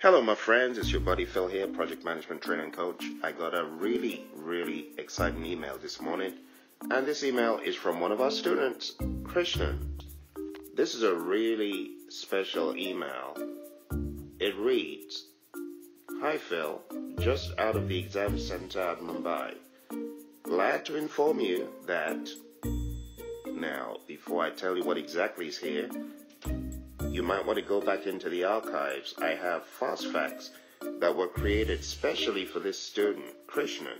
Hello, my friends. It's your buddy Phil here, project management training coach. I got a really, really exciting email this morning, and this email is from one of our students, Krishnan. This is a really special email. It reads Hi, Phil. Just out of the exam center at Mumbai. Glad to inform you that. Now, before I tell you what exactly is here, you might want to go back into the archives. I have fast facts that were created specially for this student, Krishnan.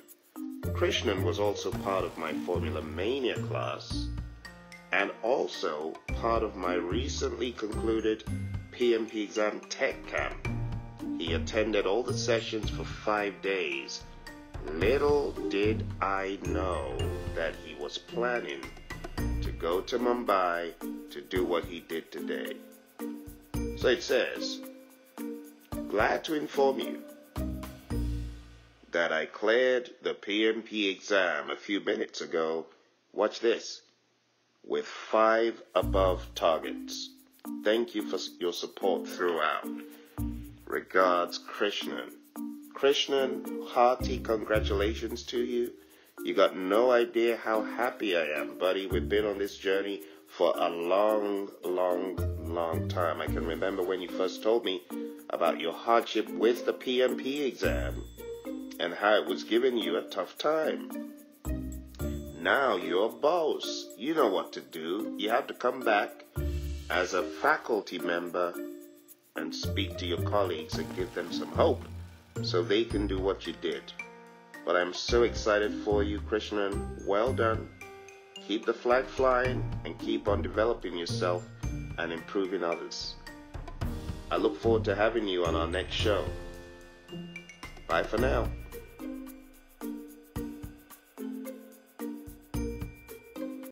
Krishnan was also part of my Formula Mania class and also part of my recently concluded PMP exam tech camp. He attended all the sessions for five days. Little did I know that he was planning to go to Mumbai to do what he did today. So it says, Glad to inform you that I cleared the PMP exam a few minutes ago. Watch this. With five above targets. Thank you for your support throughout. Regards, Krishnan. Krishnan, hearty congratulations to you. You got no idea how happy I am, buddy. We've been on this journey for a long, long, long time. I can remember when you first told me about your hardship with the PMP exam and how it was giving you a tough time. Now you're a boss. You know what to do. You have to come back as a faculty member and speak to your colleagues and give them some hope so they can do what you did. But I'm so excited for you, Krishnan. Well done. Keep the flag flying and keep on developing yourself and improving others. I look forward to having you on our next show. Bye for now.